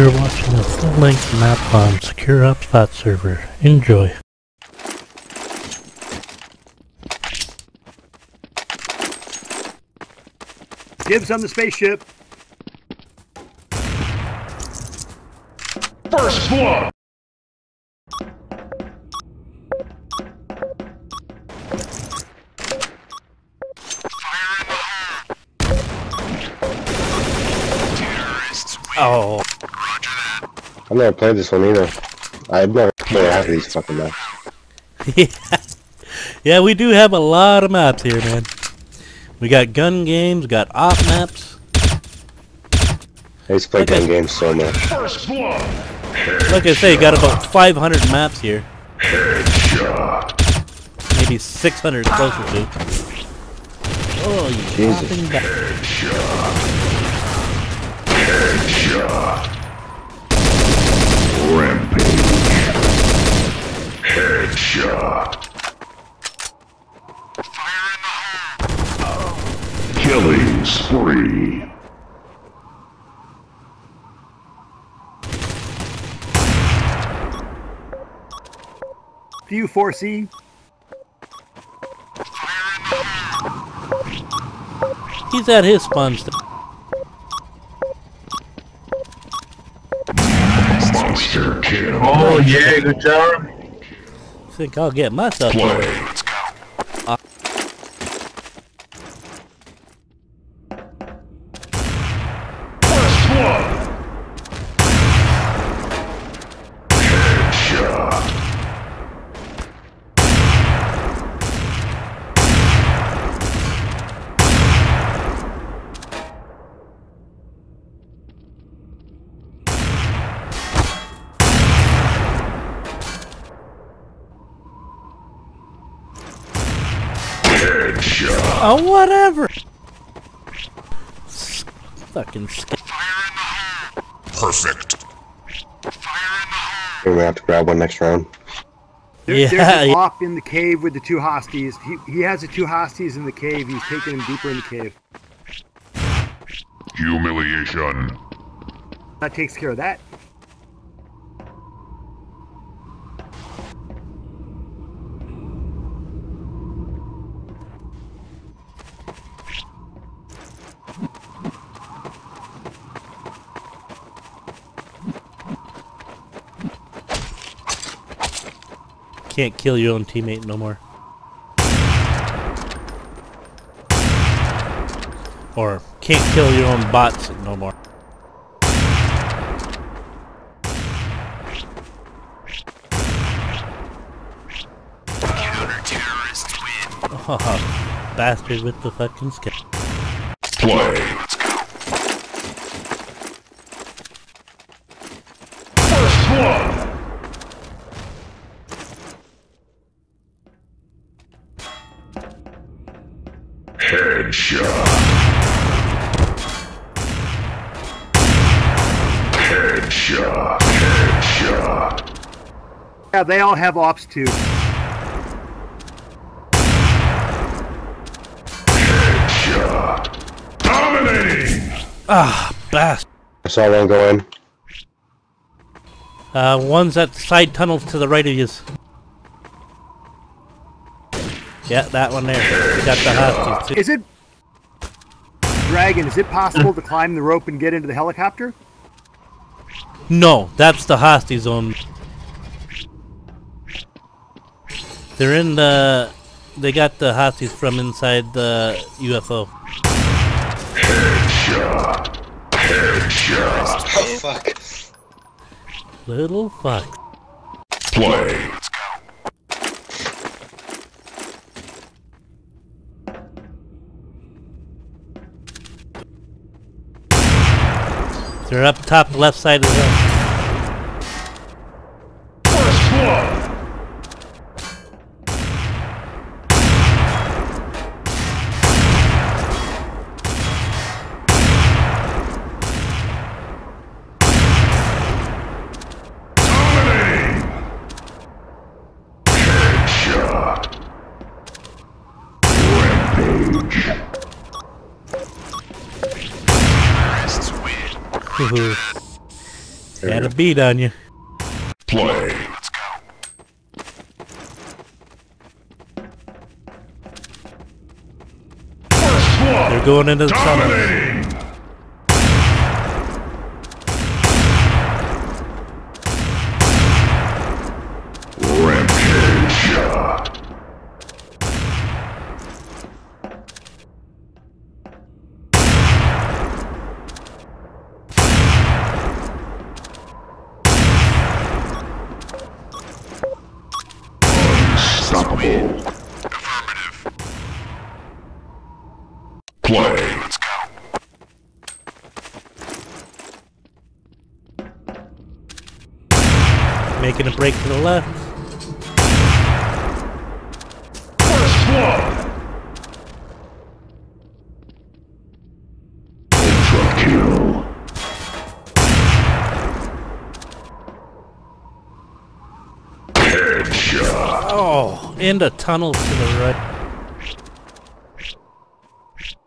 You're watching a full-length map on SecureOps bot server. Enjoy. Dibs on the spaceship. First blood! Oh. I've never played this one either. I've never played half of these fucking maps. yeah. yeah, we do have a lot of maps here, man. We got gun games, got op maps. I used to play Okay. gun games so much. Like I say, got about 500 maps here. Headshot! Maybe 600 closer to. Oh, you Jesus. Headshot! Headshot! Rampage! Headshot! Killing spree! Few 4C. He's at his spawn st- Monster kill! Oh yeah, good job. think I'll get myself Play! one. Let's go! First blood! Headshot! Headshot! Oh, whatever. S- Fucking sk- Perfect! We're gonna have to grab one next round. There, Yeah, there's an yeah. op in the cave with the two hosties. He, he has the two hosties in the cave. He's taking them deeper in the cave. Humiliation! That takes care of that. Can't kill your own teammate no more. Or can't kill your own bots no more. Oh, bastard with the fucking skill. Play! Yeah, they all have ops too. Headshot! Dominating! Ah, bastard. I saw one go in. Uh, one's at the side tunnels to the right of you. Yeah, that one there. We got the hostage too. Is it Dragon? Is it possible to climb the rope and get into the helicopter? No, that's the hostage zone. They're in the. They got the hostage from inside the UFO. Headshot! Headshot! Oh fuck. Little fuck. Play! Let's go! They're up top left side of the. First blood! Dominating! Headshot! Rampage! Hoo-hoo. There Had we a go. beat on you. Play. First They're going into the tunnel. Dominating. Rampage. Unstoppable. Play. Let's go. Break to the left. First blood. Ultra kill. Headshot. Oh, in the tunnel to the right.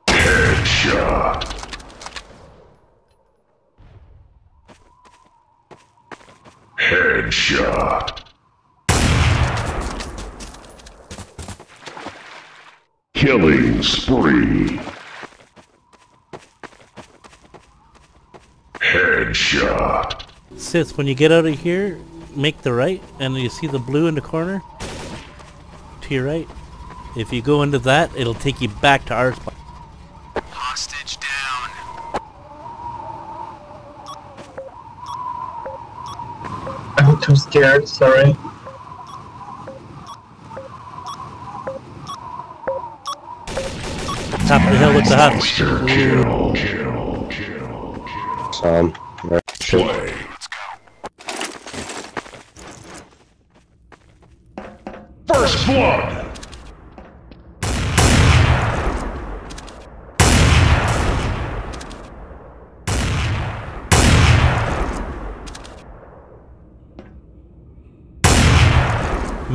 Headshot. Headshot. Killing spree. Headshot. Sith, when you get out of here, make the right, and you see the blue in the corner? To your right. If you go into that, it'll take you back to our spot. I'm too scared, sorry. Top of the hill with the hostage. Monster kill. Kill. Kill. Kill. Some. Right. Shoot. Play. First blood.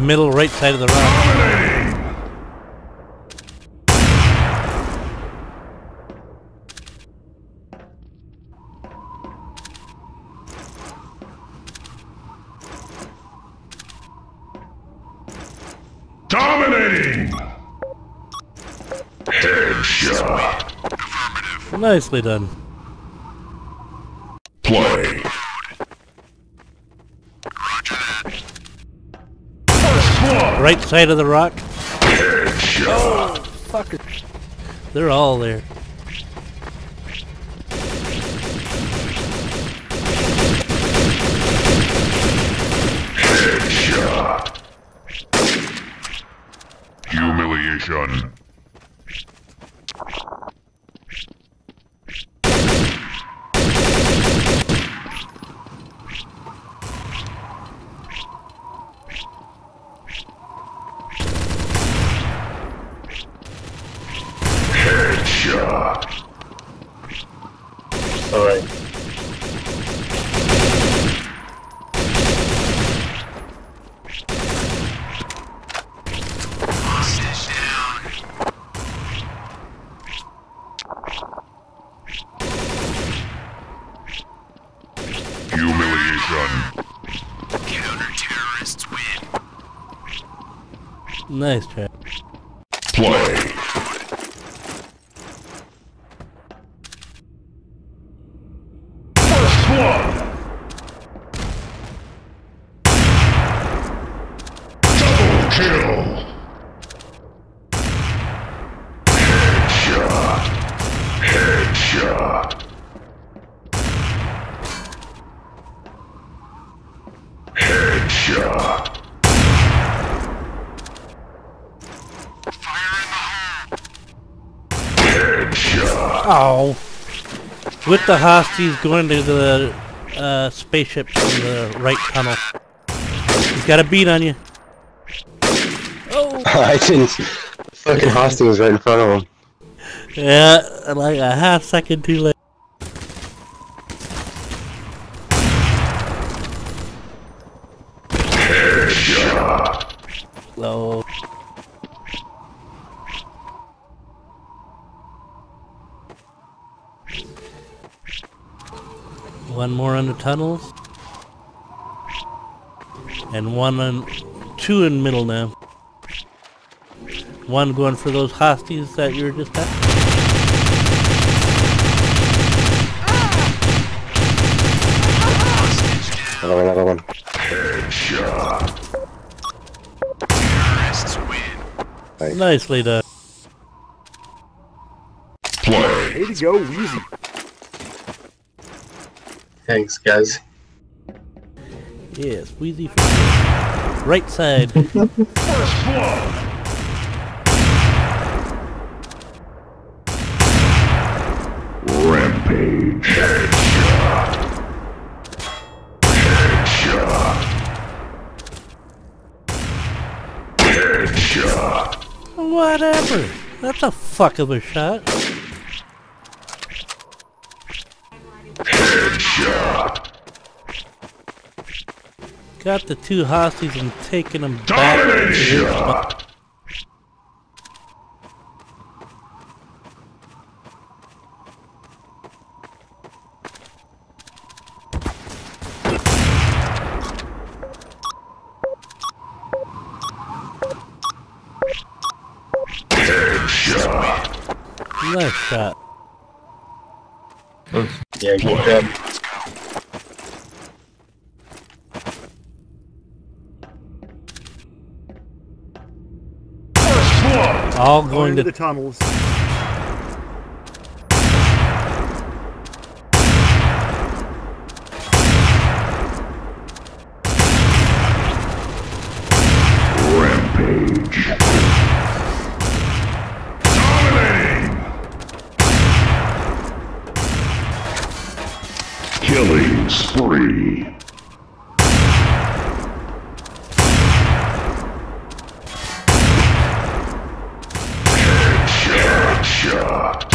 Middle right side of the rock. Dominating. Dominating. Headshot. Nicely done. Play. First blood. Right side of the rock. Headshot. Fuckers. They're all there. Headshot. Humiliation. Headshot. Sorry. Hostage down. Humiliation. Counter-terrorists win. Nice try. Play. First blood. Double kill. Headshot. Headshot. Headshot. Headshot. Oh. With the hosties going to the uh, spaceship in the right tunnel. He's got a beat on you. Oh! I didn't. Fucking hosting was right in front of him. Yeah, like a half second too late. Headshot. Low. One more on the tunnels. And one on, two in middle now. One going for those hosties that you were just at. Another, another one. Terrorists win. Nicely done. Play. Way to go, Wheezy. Thanks, guys. Yes, Wheezy for Right side. First blood. Rampage. Headshot. Headshot. Headshot. Whatever. That's a fuck of a shot. Headshot. Got the two hostages and taking them back. to Dominating their shot. Headshot. Nice shot. Yeah, good job. First blood. All Going going into to the tunnels. Killing spree. Headshot. Shot.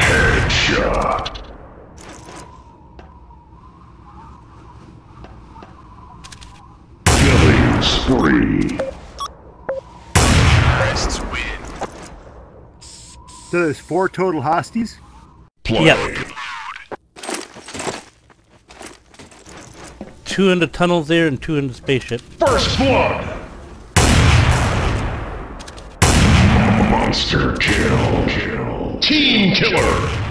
Headshot. Killing spree. Terrorists win. So there's four total hosties. Play. Yep. two in the tunnels there and two in the spaceship. First blood. Monster kill. Kill. Team killer.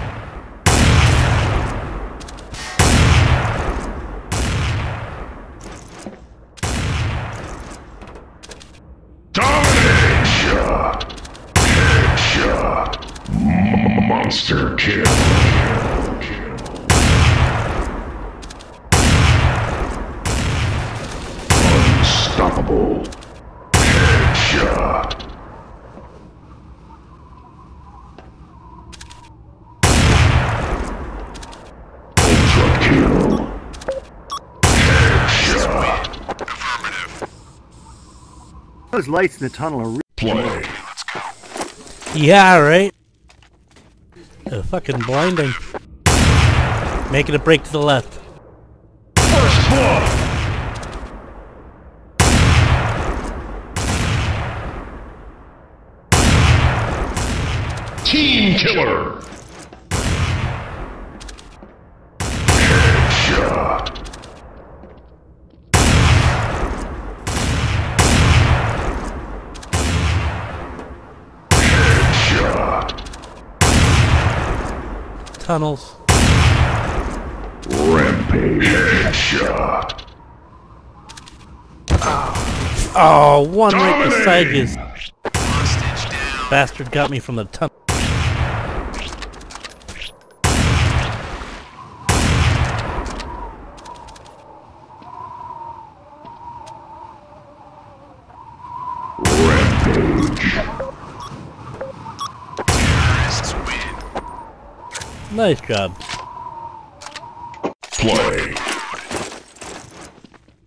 Monster kill. Kill. Kill. Unstoppable. Headshot. Ultra kill. Headshot. Affirmative. Those lights in the tunnel are. Re- Play. Yeah, right? Fucking blinding. Making a break to the left. First blood. Team killer. Headshot. Headshot. Tunnels. Rampage. Headshot. Oh, one right beside you. Bastard got me from the tunnel. Rampage. Terrorists win. Nice job. Play.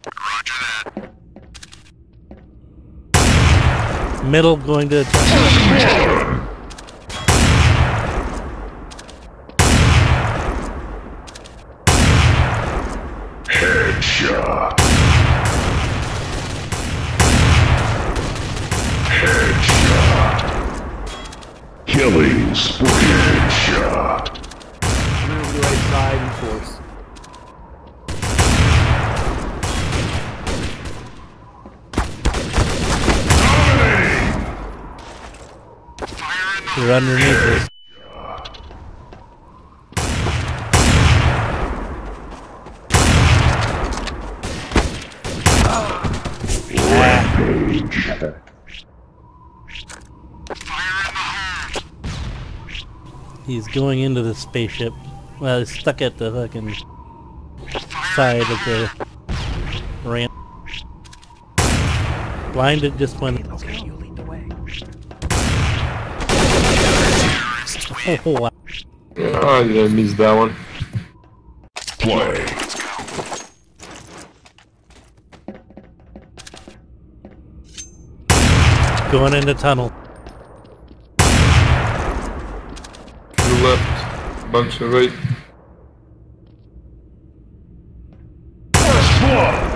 Roger that. Middle going to. Headshot. Headshot. Killing spree. Headshot. Coming over the right side in force. You're underneath. He's going into the spaceship. Well, he's stuck at the fucking side of the ramp. Blinded just went. Oh, wow. Oh, I didn't miss that one. Play. Going into tunnel. To the left, bunch of right. First blood.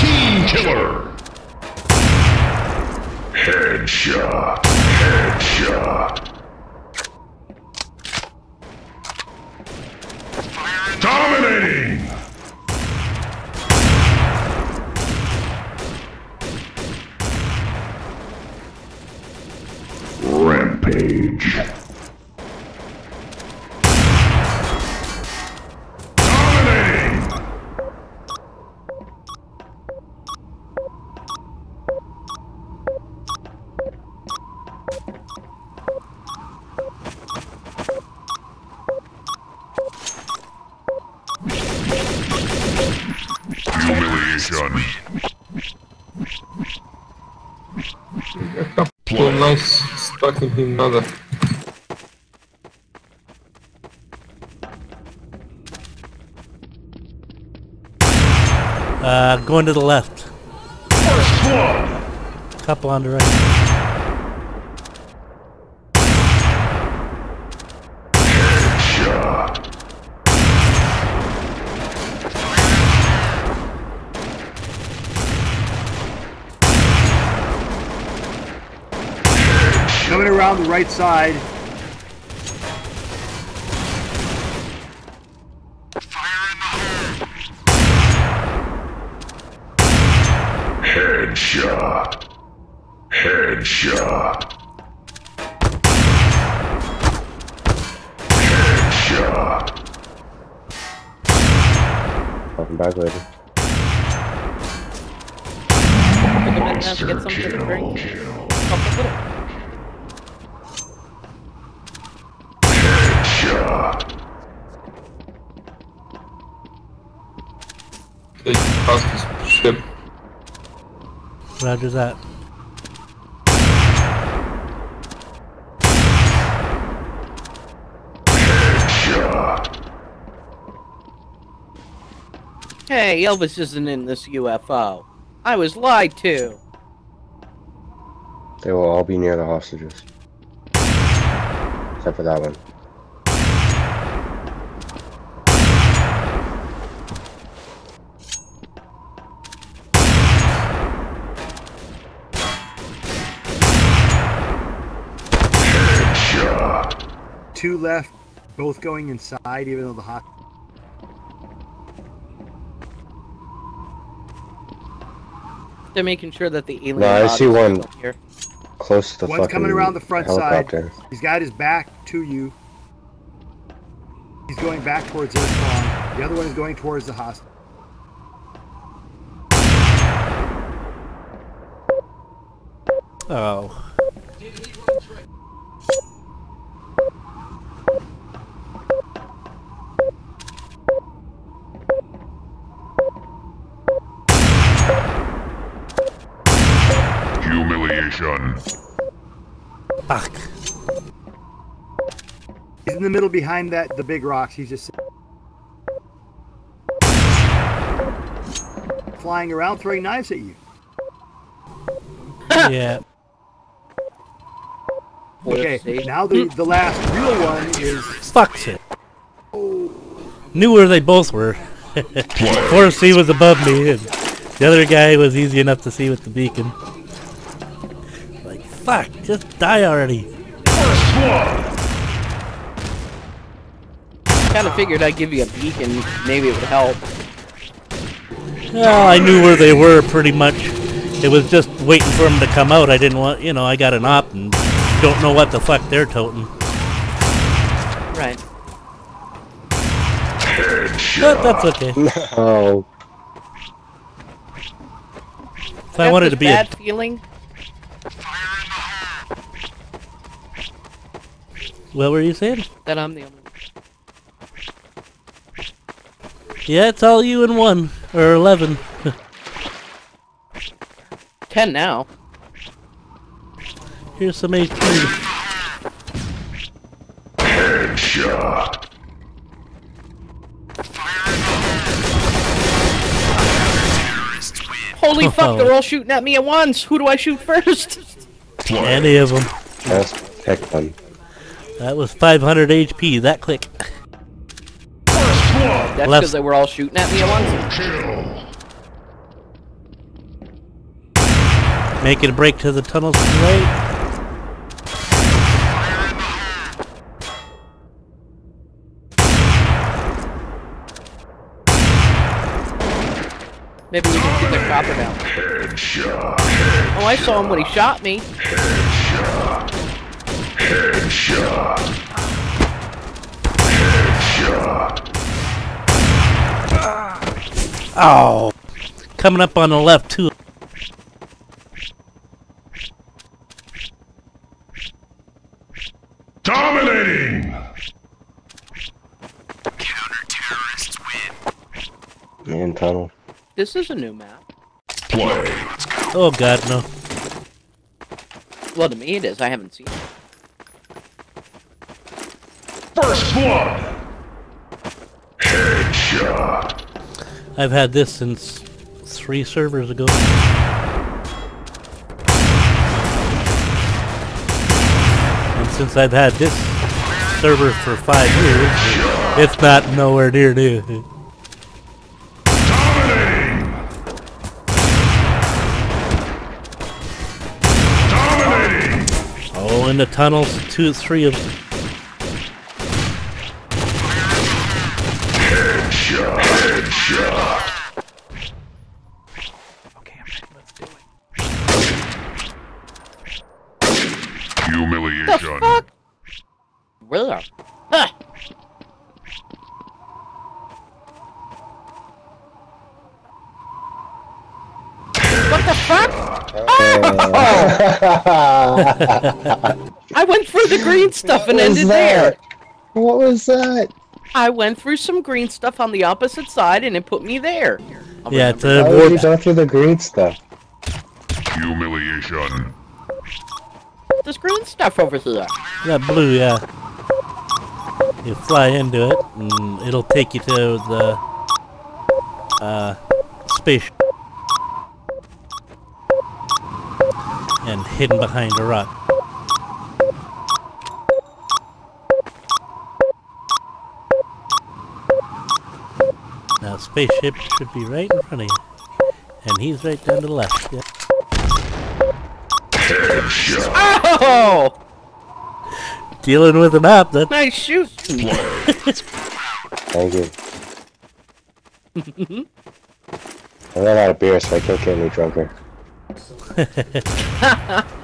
Team killer. Headshot. Headshot. Dominating. Rampage. Dominating. Humiliation. So nice stuck in another. Uh, going to the left. Couple on the right. Shot. Coming around the right side. Headshot. Headshot. Headshot. Welcome back later. Take a minute now to get Monster something kill. kill. Couple little. Headshot. They past his ship. Roger that. Hey, Elvis isn't in this UFO. I was lied to. They will all be near the hostages. Except for that one. Headshot. Two left, both going inside, even though the hot. They're making sure that the alien. No, I see one. Here. Close to the One's fucking coming around the front side. He's got his back to you. He's going back towards their spawn. The other one is going towards the hostage. Oh. Humiliation. Fuck. He's in the middle behind that the big rocks. He's just flying around, throwing knives at you. yeah. Okay, now the the last real one is Fuck it. knew where they both were. Forrest C was above me, and the other guy was easy enough to see with the beacon. Like, fuck, just die already. First blood. Kind of figured I'd give you a beacon, maybe it would help. Well, I knew where they were pretty much. It was just waiting for them to come out. I didn't want, you know, I got an op and don't know what the fuck they're toting. Right. But that's okay. No. Oh. If I wanted to be a bad feeling. What were you saying? that I'm the only one. Yeah, it's all you and one. Or eleven. Ten now. Here's some HP. Headshot. Terrorists win. Holy fuck, Oh. they're all shooting at me at once. Who do I shoot first? Play. Any of them. just pick one. That was 500 HP. That click. That's because they were all shooting at me at once. Kill. Making a break to the tunnels to the right. Maybe we can get their chopper down. Headshot. Oh, I saw him when he shot me. Headshot. Headshot. Headshot. Oh. Coming up on the left, too. Dominating. Counter-terrorists win. Man tunnel. This is a new map. Play. Oh, God, no. Well, to me it is. I haven't seen it. First blood. Headshot. I've had this since three servers ago. And since I've had this server for five years, it's not nowhere near new. Oh, in the tunnels, two, three of Headshot. Headshot. Humiliation. Fuck! Where? Ah! What the fuck? I went through the green stuff and What was ended that? there. What was that? I went through some green stuff on the opposite side and it put me there. I'll Yeah, remember it's a Why would you go through the green stuff? Humiliation. this green stuff over here. That blue, yeah. You fly into it, and it'll take you to the uh, space. And hidden behind a rock. Spaceship should be right in front of you. And he's right down to the left. Yeah. Headshot. Oh! Dealing with an app, that's Nice shoot. Thank you. I ran out of beer, so I can't get any drunker.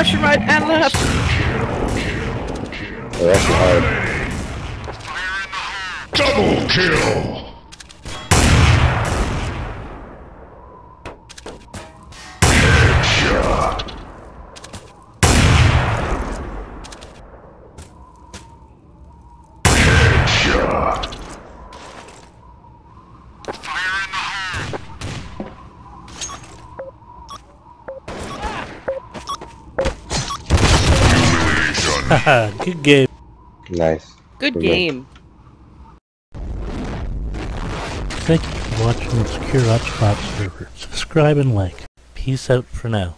Russian right and left. Oh, that's hard. Double kill. Good game. Nice. Good game. Thank you for watching the SecureOps bot server. Subscribe and like. Peace out for now.